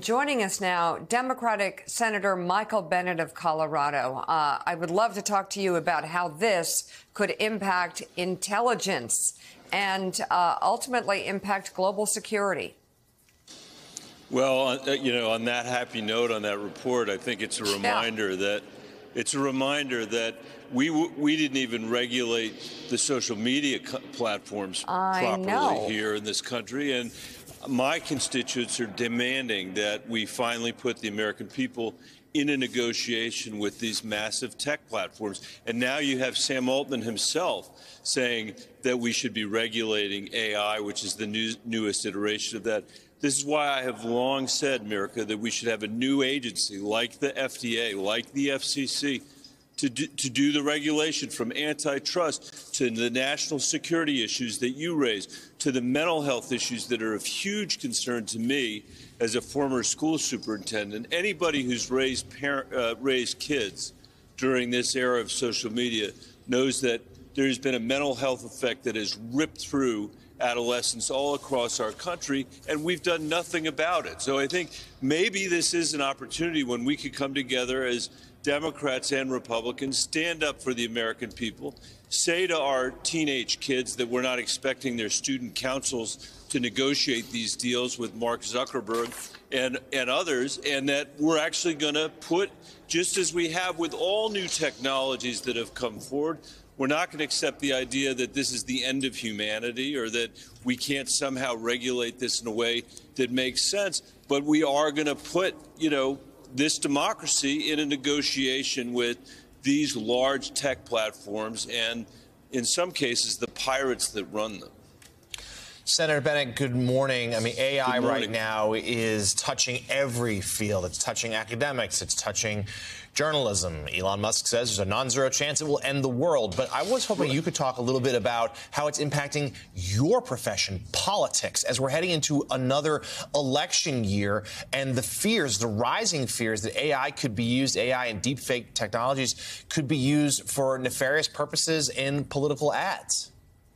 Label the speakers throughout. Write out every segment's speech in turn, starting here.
Speaker 1: Joining us now, Democratic Senator Michael Bennet of Colorado. Uh, I would love to talk to you about how this could impact intelligence and uh, ultimately impact global security.
Speaker 2: Well, uh, you know, on that happy note on that report, I think it's a reminder yeah. that it's a reminder that we we didn't even regulate the social media platforms
Speaker 1: I
Speaker 2: properly
Speaker 1: know.
Speaker 2: here in this country, and my constituents are demanding that we finally put the American people in a negotiation with these massive tech platforms. And now you have Sam Altman himself saying that we should be regulating AI, which is the new, newest iteration of that. This is why I have long said, Mika, that we should have a new agency like the FDA, like the FCC, to do, to do the regulation from antitrust to the national security issues that you raise to the mental health issues that are of huge concern to me as a former school superintendent. Anybody who's raised, parent, uh, raised kids during this era of social media knows that there's been a mental health effect that has ripped through adolescents all across our country, and we've done nothing about it. So I think maybe this is an opportunity when we could come together as Democrats and Republicans, stand up for the American people, say to our teenage kids that we're not expecting their student councils to negotiate these deals with Mark Zuckerberg and, and others, and that we're actually going to put, just as we have with all new technologies that have come forward, we're not going to accept the idea that this is the end of humanity or that we can't somehow regulate this in a way that makes sense. But we are going to put, you know, this democracy in a negotiation with these large tech platforms and, in some cases, the pirates that run them.
Speaker 3: Senator Bennet, good morning. I mean, AI right now is touching every field. It's touching academics, it's touching journalism. Elon Musk says there's a non zero chance it will end the world. But I was hoping you could talk a little bit about how it's impacting your profession, politics, as we're heading into another election year and the fears, the rising fears that AI could be used, AI and deepfake technologies could be used for nefarious purposes in political ads.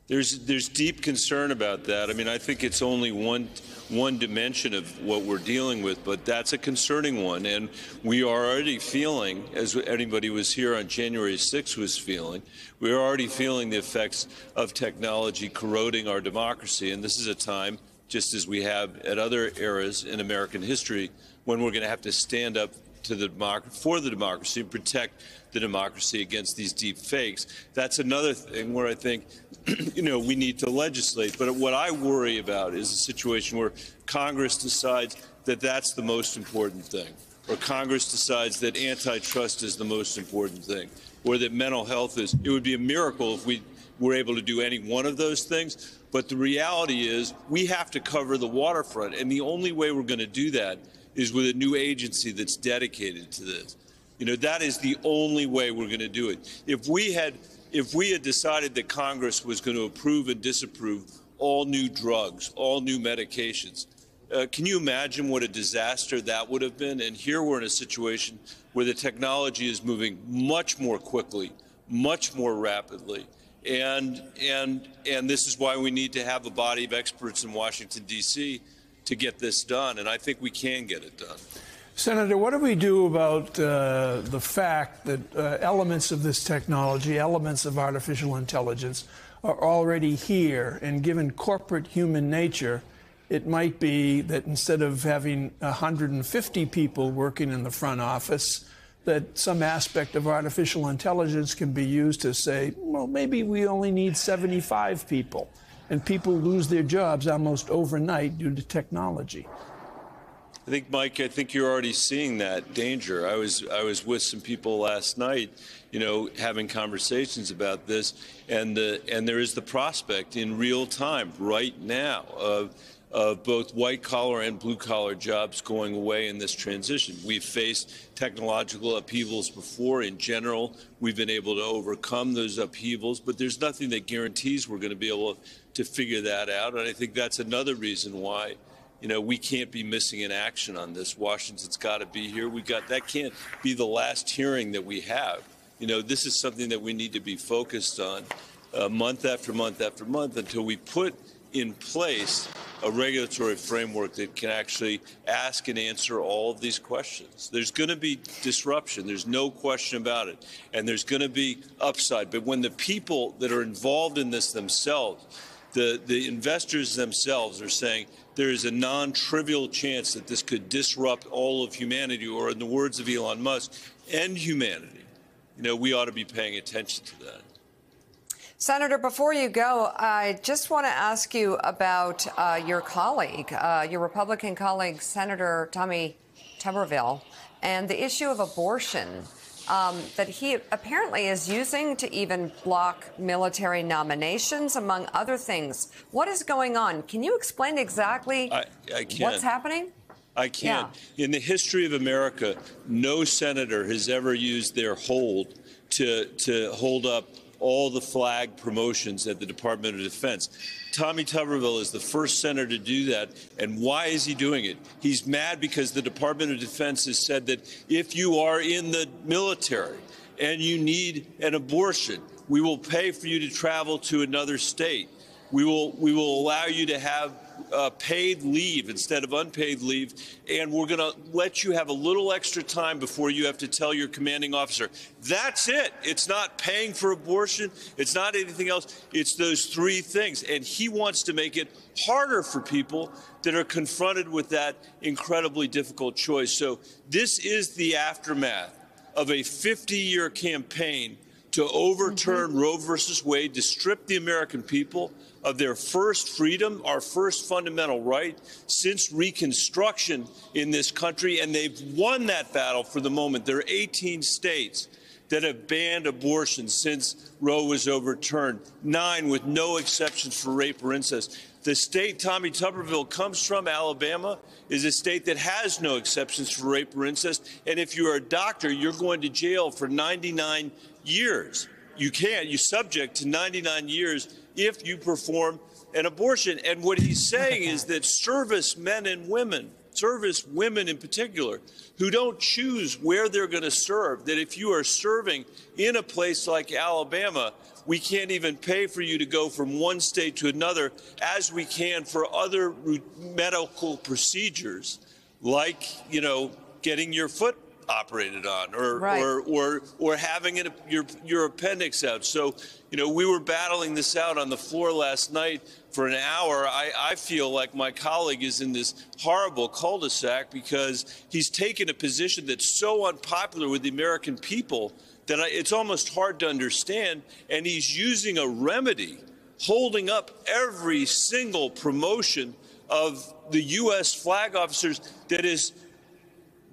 Speaker 2: There's there's deep concern about that. I mean, I think it's only one one dimension of what we're dealing with, but that's a concerning one. And we are already feeling, as anybody was here on January 6th was feeling, we're already feeling the effects of technology corroding our democracy. And this is a time, just as we have at other eras in American history, when we're going to have to stand up to the for the democracy and protect the democracy against these deep fakes. That's another thing where I think, you know, we need to legislate. But what I worry about is a situation where Congress decides that that's the most important thing, or Congress decides that antitrust is the most important thing, or that mental health is. It would be a miracle if we were able to do any one of those things. But the reality is we have to cover the waterfront. And the only way we're going to do that is with a new agency that's dedicated to this. You know, that is the only way we're going to do it. If we had if we had decided that Congress was going to approve and disapprove all new drugs, all new medications, uh, can you imagine what a disaster that would have been? And here we're in a situation where the technology is moving much more quickly, much more rapidly. And, and, and this is why we need to have a body of experts in Washington, D.C to get this done, and I think we can get it done.
Speaker 4: Senator, what do we do about uh, the fact that uh, elements of this technology, elements of artificial intelligence, are already here, and given corporate human nature, it might be that instead of having 150 people working in the front office, that some aspect of artificial intelligence can be used to say, well, maybe we only need 75 people and people lose their jobs almost overnight due to technology.
Speaker 2: I think, Mike, I think you're already seeing that danger. I was I was with some people last night, you know, having conversations about this, and the and there is the prospect in real time, right now, of of both white collar and blue collar jobs going away in this transition. We've faced technological upheavals before. In general, we've been able to overcome those upheavals, but there's nothing that guarantees we're going to be able to figure that out. And I think that's another reason why. You know, we can't be missing in action on this. Washington's got to be here. We got that can't be the last hearing that we have. You know, this is something that we need to be focused on uh, month after month after month until we put in place a regulatory framework that can actually ask and answer all of these questions. There's going to be disruption. There's no question about it. And there's going to be upside. But when the people that are involved in this themselves, the, the investors themselves are saying there is a non-trivial chance that this could disrupt all of humanity, or in the words of Elon Musk, end humanity. You know, we ought to be paying attention to that.
Speaker 1: Senator, before you go, I just want to ask you about uh, your colleague, uh, your Republican colleague, Senator Tommy Tuberville, and the issue of abortion um, that he apparently is using to even block military nominations, among other things. What is going on? Can you explain exactly
Speaker 2: I, I
Speaker 1: what's happening?
Speaker 2: I can't. Yeah. In the history of America, no senator has ever used their hold to, to hold up all the flag promotions at the Department of Defense. Tommy Tuberville is the first senator to do that. And why is he doing it? He's mad because the Department of Defense has said that if you are in the military and you need an abortion, we will pay for you to travel to another state. We will, we will allow you to have uh, paid leave instead of unpaid leave, and we're going to let you have a little extra time before you have to tell your commanding officer. That's it. It's not paying for abortion. It's not anything else. It's those three things. And he wants to make it harder for people that are confronted with that incredibly difficult choice. So this is the aftermath of a 50 year campaign to overturn mm-hmm. Roe versus Wade, to strip the American people of their first freedom, our first fundamental right since Reconstruction in this country. And they've won that battle for the moment. There are 18 states that have banned abortion since Roe was overturned, nine with no exceptions for rape or incest. The state Tommy Tuberville comes from, Alabama, is a state that has no exceptions for rape or incest. And if you're a doctor, you're going to jail for 99 years. You can't. You're subject to 99 years if you perform an abortion. And what he's saying is that service men and women, service women in particular, who don't choose where they're going to serve, that if you are serving in a place like Alabama, we can't even pay for you to go from one state to another as we can for other medical procedures like, you know, getting your foot operated on or right. or, or or having it, your your appendix out. So, you know, we were battling this out on the floor last night for an hour. I, I feel like my colleague is in this horrible cul-de-sac because he's taken a position that's so unpopular with the American people that I, it's almost hard to understand. And he's using a remedy, holding up every single promotion of the U.S. flag officers that is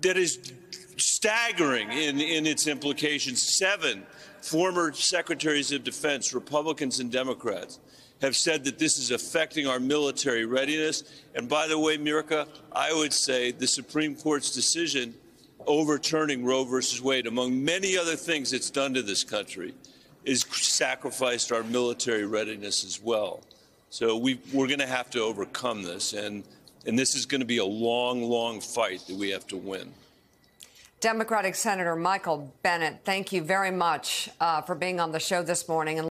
Speaker 2: that is staggering in, in its implications. Seven former secretaries of defense, Republicans and Democrats, have said that this is affecting our military readiness. And by the way, Mika, I would say the Supreme Court's decision overturning Roe versus Wade, among many other things it's done to this country, is sacrificed our military readiness as well. So we, are going to have to overcome this, and, and this is going to be a long, long fight that we have to win.
Speaker 1: Democratic Senator Michael Bennet, thank you very much uh, for being on the show this morning.